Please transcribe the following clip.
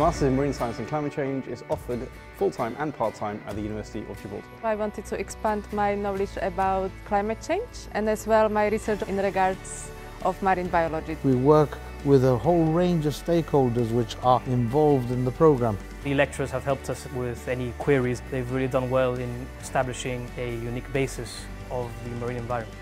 Masters in Marine Science and Climate Change is offered full-time and part-time at the University of Gibraltar. I wanted to expand my knowledge about climate change and as well my research in regards of marine biology. We work with a whole range of stakeholders which are involved in the programme. The lecturers have helped us with any queries. They've really done well in establishing a unique basis of the marine environment.